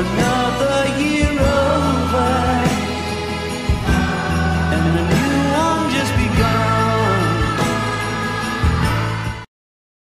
No.